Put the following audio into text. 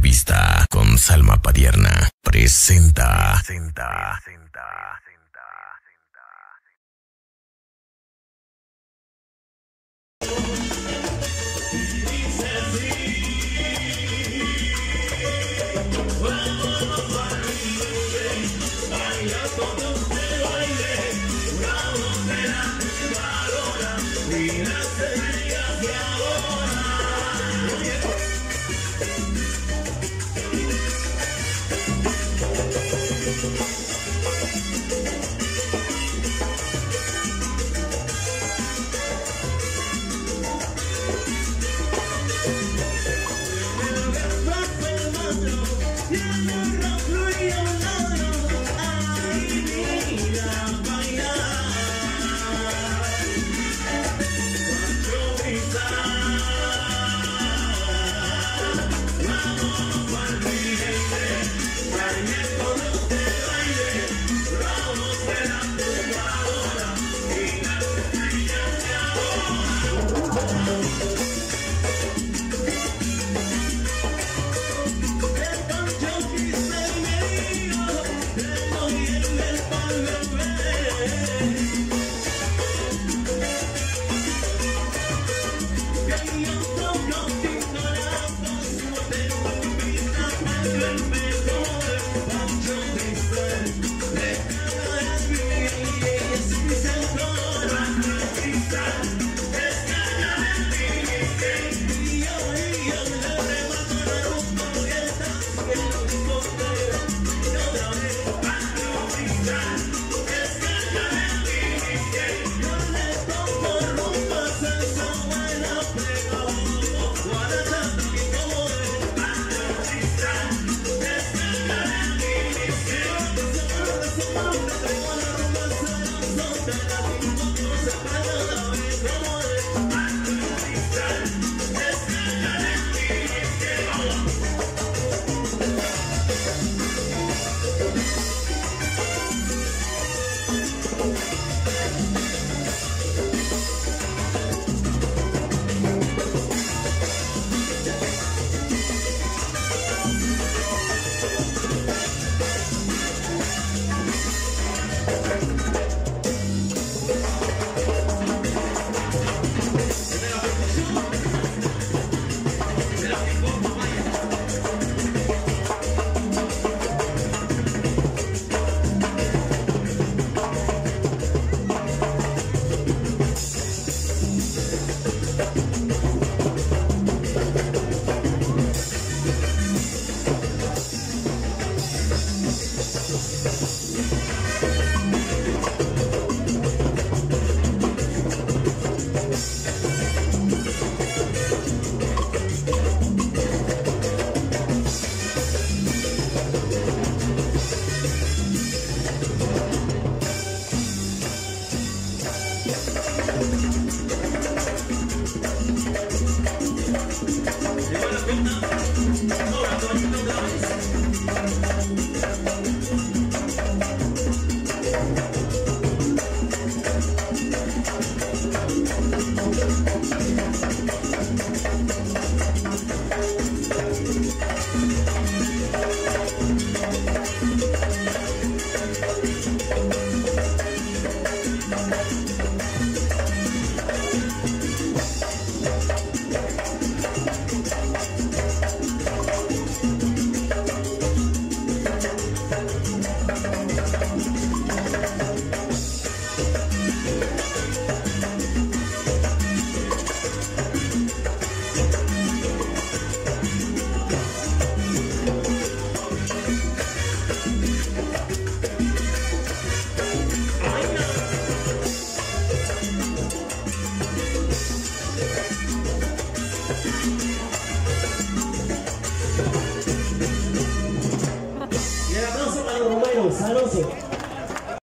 Entrevista con Salma Padierna. Presenta. Presenta. Lleva la cuenta, ahora 对。